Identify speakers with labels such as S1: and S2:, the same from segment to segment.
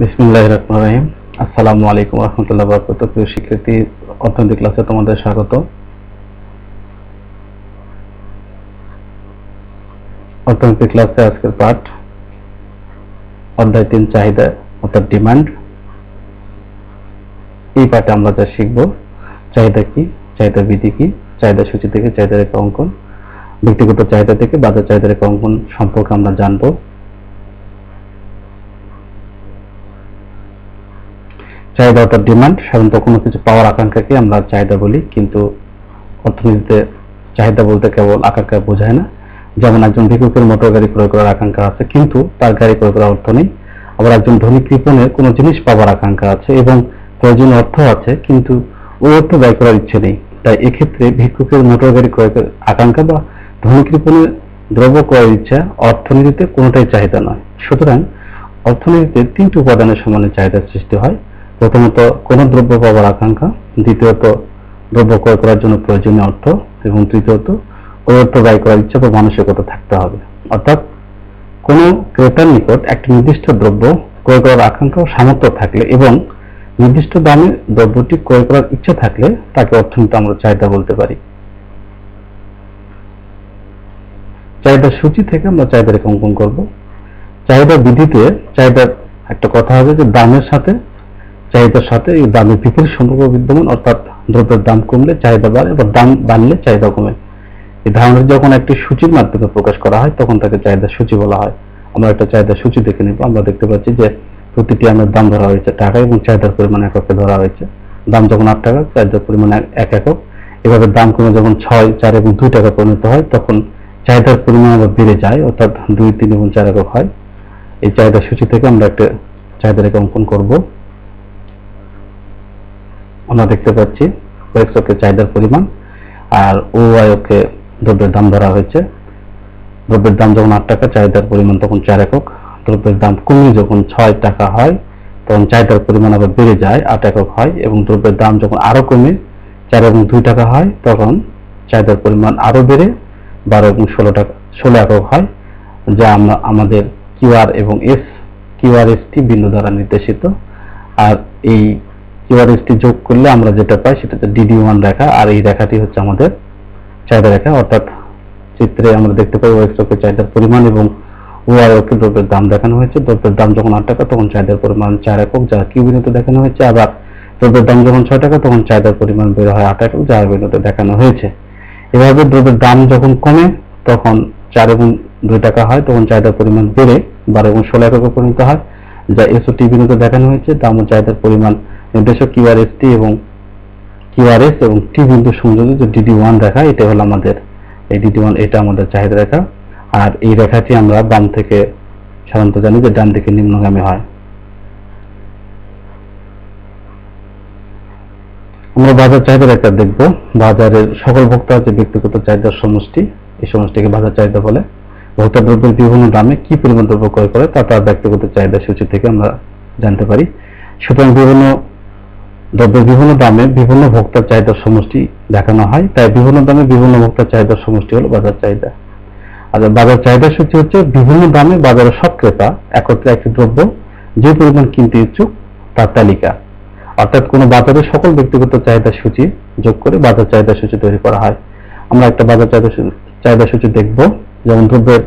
S1: বিসমুল্লাহ রহমান রহিম। আসসালামু আলাইকুম রহমতুল্লাহ বরকত প্রিয় শিক্ষার্থী অর্থনীতি ক্লাসে তোমাদের স্বাগত। অর্থনীতি ক্লাসে আজকের পাঠ, অধ্যায় তিন, চাহিদা অর্থাৎ ডিমান্ড। এই পাঠে আমরা যা শিখব, চাহিদা কি, চাহিদা বিধি কি, চাহিদা সূচি থেকে চাহিদা রেখা অঙ্কন, ব্যক্তিগত চাহিদা থেকে বাজার চাহিদা রেখা অঙ্কন সম্পর্কে আমরা জানব। চাহিদা অর্থাৎ ডিমান্ড সাধারণত কোনো কিছু পাওয়ার আকাঙ্ক্ষাকে আমরা চাহিদা বলি, কিন্তু অর্থনীতিতে চাহিদা বলতে কেবল আকাঙ্ক্ষা বোঝায় না। যেমন একজন ভিক্ষুকের মোটর গাড়ি ক্রয় করার আকাঙ্ক্ষা আছে, কিন্তু তার গাড়ি ক্রয় করার অর্থ নেই। আবার একজন ধনী কৃপণের কোনো জিনিস পাওয়ার আকাঙ্ক্ষা আছে এবং প্রয়োজনীয় অর্থ আছে, কিন্তু ওই অর্থ ব্যয় করার ইচ্ছে নেই। তাই এক্ষেত্রে ভিক্ষুকের মোটর গাড়ি ক্রয় করার আকাঙ্ক্ষা বা ধনী কৃপণের দ্রব্য ক্রয়ের ইচ্ছা অর্থনীতিতে কোনোটাই চাহিদা নয়। সুতরাং অর্থনীতিতে তিনটি উপাদানের সমানে চাহিদার সৃষ্টি হয়। প্রথমত, কোন দ্রব্য পাওয়ার আকাঙ্ক্ষা? দ্বিতীয়ত, দ্রব্য ক্রয় করার জন্য প্রয়োজনীয় অর্থ। এবং তৃতীয়ত ওই অর্থ ব্যয় করার ইচ্ছা বা মানসিকতা থাকতে হবে। অর্থাৎ, কোন ক্রেতার নিকট একটি নির্দিষ্ট দ্রব্য ক্রয় করার আকাঙ্ক্ষা ও সামর্থ্য থাকলে এবং নির্দিষ্ট দামে দ্রব্যটি ক্রয় করার ইচ্ছা থাকলে তাকে অর্থনীতি আমরা চাহিদা বলতে পারি। চাহিদা সূচি থেকে আমরা চাহিদা রেখা অঙ্কন করব। চাহিদা বিধিতে চাহিদার একটা কথা হবে যে দামের সাথে চাহিদার সাথে এই দামের বিপরীত সম্পর্ক বিদ্যমান, অর্থাৎ দ্রব্যের দাম কমলে চাহিদা বাড়ে বা দাম বাড়লে চাহিদা কমে। এই ধারণাটি যখন একটি সূচির মাধ্যমে প্রকাশ করা হয়, তখন তাকে চাহিদা সূচি বলা হয়। আমরা একটা চাহিদা সূচি দেখে নিব। আমরা দেখতে পাচ্ছি যে প্রতিটি আমের দাম ধরা হয়েছে টাকা এবং চাহিদার পরিমাণ এককে ধরা হয়েছে। দাম যখন আট টাকা, চাহিদার পরিমাণ এক- এক একক। এভাবে দাম কমে যখন ছয়, চার এবং দুই টাকা পরিণত হয়, তখন চাহিদার পরিমাণ আবার বেড়ে যায়, অর্থাৎ দুই, তিন এবং চার একক হয়। এই চাহিদা সূচি থেকে আমরা একটা চাহিদা রেখা অঙ্কন করব। আমরা দেখতে পাচ্ছি কয়েক চক্রের চাহিদার পরিমাণ, আর ও আয়কে দ্রব্যের দাম ধরা হয়েছে। দ্রব্যের দাম যখন আট টাকা, চাহিদার পরিমাণ তখন চার একক। দ্রব্যের দাম কমে যখন ছয় টাকা হয়, তখন চাহিদার পরিমাণ আবার বেড়ে যায়, আট একক হয়, এবং দ্রব্যের দাম যখন আরও কমে, চার এবং দুই টাকা হয়, তখন চাহিদার পরিমাণ আরও বেড়ে বারো এবং ষোলো টাকা, ষোলো একক হয়, যা আমরা, আমাদের কিউআর এবং এস কিউআরএসটি বিন্দু দ্বারা নির্দেশিত। আর এই কিউআরএসটি যোগ করলে আমরা যেটা পাই সেটা হচ্ছে ডিডি ওয়ান রেখা, আর এই রেখাটি হচ্ছে আমাদের চাহিদা রেখা। অর্থাৎ চিত্রে আমরা দেখতে পাই ওয়েক্স চক্রের চাহিদার পরিমাণ এবং ওয়াইওকে দ্রব্যের দাম দেখানো হয়েছে। দ্রব্যের দাম যখন আট টাকা, তখন চাহিদার পরিমাণ চার একক, যা কিউ বিন্দুতে দেখানো হয়েছে। আবার দ্রব্যের দাম যখন ছয় টাকা, তখন চাহিদার পরিমাণ বের হয় আট একক, যা বিন্দুতে দেখানো হয়েছে। এভাবে দ্রব্যের দাম যখন কমে, তখন চার এবং দুই টাকা হয়, তখন চাহিদার পরিমাণ বেড়ে বারো এবং ষোলো এককে পরিণত হয়, যা এসও টি দেখানো হয়েছে। দাম ও চাহিদার পরিমাণ নির্দেশক কিউআরএসটি এবং কিউআরএস এবং টি বিন্দু সংযোগে যে ডিডি ওয়ান রেখা, এটা হলো আমাদের এই ডিডি ওয়ান এটা আমাদের চাহিদা রেখা। আর এই রেখাটি আমরা বাম থেকে সাধারণত জানি যে ডান দিকে নিম্নগামী হয়। আমরা বাজার চাহিদা রেখা দেখব। বাজারের সকল ভোক্তা হচ্ছে ব্যক্তিগত চাহিদার সমষ্টি, এই সমষ্টিকে বাজার চাহিদা বলে। ভোক্তা দ্রব্যের বিভিন্ন দামে কি পরিমাণ দ্রব্য ক্রয় করে তা তার ব্যক্তিগত চাহিদা সূচি থেকে আমরা জানতে পারি। সুতরাং বিভিন্ন দ্রব্যের বিভিন্ন দামে বিভিন্ন ভোক্তার চাহিদার সমষ্টি দেখানো হয়। তাই বিভিন্ন দামে বিভিন্ন ভোক্তার চাহিদার সমষ্টি হলো বাজার চাহিদা। আর বাজার চাহিদা সূচি হচ্ছে বিভিন্ন দামে বাজারের সব ক্রেতা একত্রে একটি দ্রব্য যে পরিমাণ কিনতে ইচ্ছুক তার তালিকা। অর্থাৎ কোনো বাজারের সকল ব্যক্তিগত চাহিদা সূচি যোগ করে বাজার চাহিদা সূচি তৈরি করা হয়। আমরা একটা বাজার চাহিদা চাহিদা সূচি দেখব। যেমন দ্রব্যের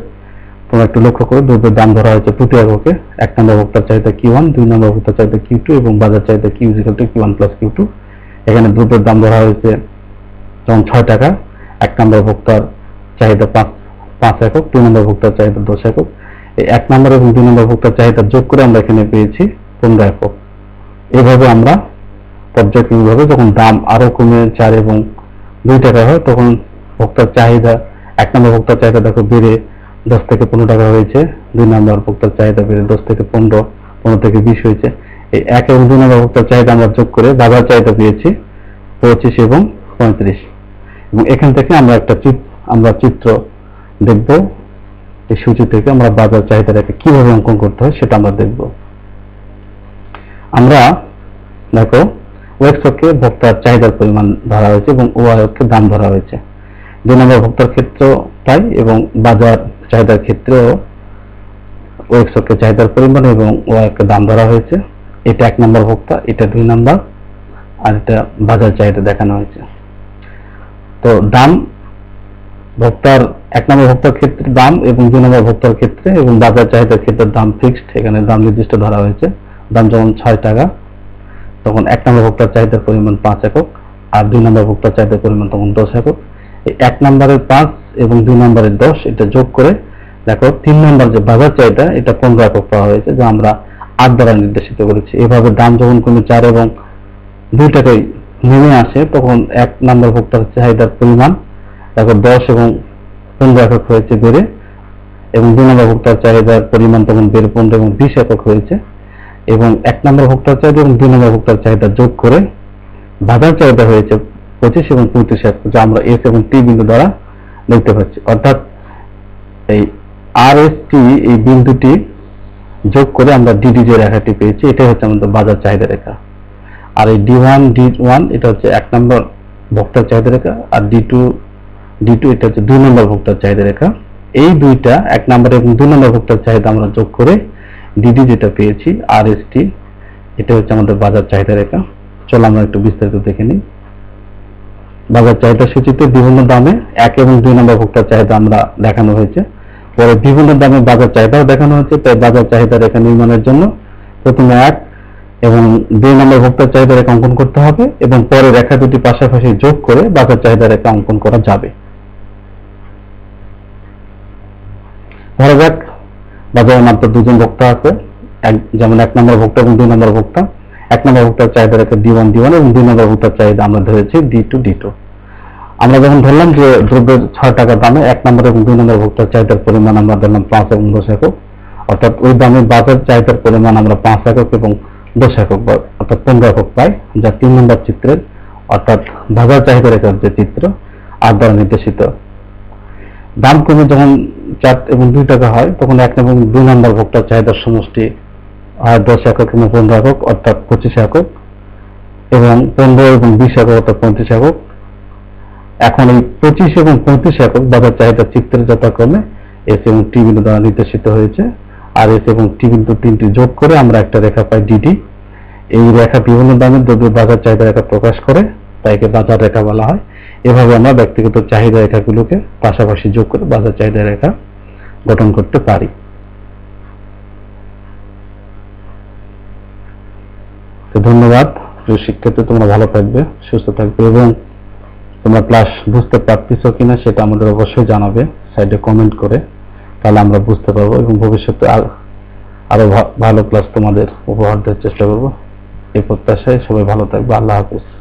S1: তোমরা একটু লক্ষ্য করো দ্রব্যের দাম ধরা হয়েছে প্রতি এককে এক নম্বর ভোক্তার চাহিদা কিউ ওয়ান দুই নম্বর ভোক্তার চাহিদা কিউ টু এবং বাজার চাহিদা Q zero two Q one plus Q two এখানে দ্রব্যের দাম ধরা হয়েছে যেমন ছয় টাকা, এক নম্বর ভোক্তার চাহিদা পাঁচ পাঁচ একক, দুই নম্বর ভোক্তার চাহিদা দশ একক। এই এক নম্বর এবং দুই নম্বর ভোক্তার চাহিদা যোগ করে আমরা এখানে পেয়েছি পনেরো একক। এভাবে আমরা পর্যায়ক্রমিকভাবে যখন দাম আরও কমে চার এবং দুই টাকা হয়, তখন ভোক্তার চাহিদা, এক নম্বর ভোক্তার চাহিদা দেখো বেড়ে দশ থেকে পনেরো টাকা হয়েছে। দুই নম্বর ভোক্তার চাহিদা বেড়ে দশ থেকে পনেরো পনেরো থেকে বিশ হয়েছে। এই এক এবং দুই নম্বর ভোক্তার চাহিদা আমরা যোগ করে বাজার চাহিদা পেয়েছি পঁচিশ এবং পঁয়ত্রিশ। এবং এখান থেকে আমরা একটা আমরা চিত্র দেখব। এই সূচি থেকে আমরা বাজার চাহিদাটাকে কীভাবে অঙ্কন করতে হয় সেটা আমরা দেখব। আমরা দেখো ওয়েক্সকে ভোক্তার চাহিদার পরিমাণ ধরা হয়েছে এবং ওয়াইকে দাম ধরা হয়েছে। দুই নম্বর ভোক্তার ক্ষেত্রেও তাই এবং বাজার চাহিদার ক্ষেত্রেও ওয়েবসাইটের চাহিদার পরিমাণ এবং ওয়াইকে দাম ধরা হয়েছে। এটা এক নম্বর ভোক্তা, এটা দুই নম্বর, আর এটা বাজার চাহিদা দেখানো হয়েছে। তো দাম ভোক্তার, এক নম্বর ভোক্তার ক্ষেত্রে দাম এবং দুই নম্বর ভোক্তার ক্ষেত্রে এবং বাজার চাহিদার ক্ষেত্রে দাম ফিক্সড এখানে দাম নির্দিষ্ট ধরা হয়েছে। দাম যেমন ছয় টাকা, তখন এক নম্বর ভোক্তার চাহিদার পরিমাণ পাঁচ একক, আর দুই নম্বর ভোক্তার চাহিদার পরিমাণ তখন দশ একক। এক নম্বরের পাঁচ এবং দুই নম্বরের দশ, এটা যোগ করে, দেখো, তিন নম্বর যে বাজার চাহিদা, এটা পনেরো একক পাওয়া হয়েছে, যা আমরা আট দ্বারা নির্দেশিত করেছি। এভাবে দাম যখন কমে চার এবং দুই টাকায় নেমে আসে, তখন এক নম্বর ভোক্তার চাহিদার পরিমাণ তারপর দশ এবং পনেরো একক হয়েছে বেড়ে, এবং দুই নম্বর ভোক্তার চাহিদার পরিমাণ তখন বেড়ে পনেরো এবং বিশ একক হয়েছে, এবং এক নম্বর ভোক্তার চাহিদা এবং দুই নম্বর ভোক্তার চাহিদা যোগ করে বাজার চাহিদা হয়েছে পঁচিশ এবং পঁয়ত্রিশ একক যা আমরা এস এবং টি বিন্দু দ্বারা দেখতে পাচ্ছি অর্থাৎ এই আর এস টি এই বিন্দুটি যোগ করে আমরা ডিডি যে রেখাটি পেয়েছি, এটাই হচ্ছে আমাদের বাজার চাহিদা রেখা। আর এই ডি ওয়ান ডি ওয়ান এটা হচ্ছে এক নম্বর ভোক্তার চাহিদা রেখা, আর ডি টু ডি টু এটা হচ্ছে দুই নম্বর ভোক্তার চাহিদা রেখা। এই দুইটা এক নম্বর এবং দুই নম্বর ভোক্তার চাহিদা আমরা যোগ করে ডিডি যেটা পেয়েছি আর এস টি এটা হচ্ছে আমাদের বাজার চাহিদা রেখা। চলো আমরা একটু বিস্তারিত দেখে নিই। বাজার চাহিদা সূচিতে বিভিন্ন দামে এক এবং দুই নম্বর ভোক্তার চাহিদা আমরা দেখানো হয়েছে। পরে বিভিন্ন দামে বাজার চাহিদাও দেখানো হয়েছে। তাই বাজার চাহিদা রেখা নির্মাণের জন্য প্রথমে এক এবং দুই নম্বর ভোক্তার চাহিদা রেখা অঙ্কন করতে হবে এবং পরে রেখা দুটি পাশাপাশি যোগ করে বাজার চাহিদা রেখা অঙ্কন করা যাবে। ধরা যাক, বাজারে মাত্র দুজন ভোক্তা আছে। এক- যেমন এক নম্বর ভোক্তা এবং দুই নম্বর ভোক্তা। এক নম্বর ভোক্তার চাহিদা রেখে ডি ওয়ান ডি ওয়ান এবং দুই নম্বর ভোক্তার চাহিদা আমরা ধরেছি ডি টু ডি টু আমরা যখন ধরলাম যে দ্রব্যের ছয় টাকা দামে এক নম্বর এবং দুই নম্বর ভোক্তার চাহিদার পরিমাণ আমরা ধরলাম পাঁচ এবং দশ একক, অর্থাৎ ওই দামে বাজার চাহিদার পরিমাণ আমরা পাঁচ একক এবং দশ একক অর্থাৎ পনেরো একক পাই, যা তিন নম্বর চিত্রের, অর্থাৎ বাজার চাহিদা রেখার যে চিত্র, আর দ্বারা নির্দেশিত। দাম কমে যখন চার এবং দুই টাকা হয়, তখন এক এবং দুই নম্বর ভোক্তার চাহিদার সমষ্টি হয় দশ একক এবং পনেরো একক, অর্থাৎ পঁচিশ একক, এবং পনেরো এবং বিশ একক, অর্থাৎ পঁয়ত্রিশ একক। এখন এই পঁচিশ এবং পঁয়ত্রিশ একক বাজার চাহিদা চিত্রের যথাক্রমে এস এবং টি বিন্দু দ্বারা নির্দেশিত হয়েছে। আর এস এবং টি বিন্দু তিনটি যোগ করে আমরা একটা রেখা পাই ডিডি এই রেখা বিভিন্ন দামের দ্রব্যের বাজার চাহিদা রেখা প্রকাশ করে, তাই একে বাজার রেখা বলা হয়। এভাবে আমরা ব্যক্তিগত চাহিদা রেখাগুলোকে পাশাপাশি যোগ করে বাজার চাহিদা রেখা গঠন করতে পারি। তো ধন্যবাদ। প্রিয় তোমরা ভালো থাকবে, সুস্থ থাকবে এবং তোমরা ক্লাস বুঝতে পারতেছ কিনা সেটা আমাদের অবশ্যই জানাবে সাইডে কমেন্ট করে। তাহলে আমরা বুঝতে পারব এবং ভবিষ্যতে আর- ভালো ক্লাস তোমাদের উপহার দেওয়ার চেষ্টা করব। এই প্রত্যাশায় সবাই ভালো থাকবে। আল্লাহ হাফিজ।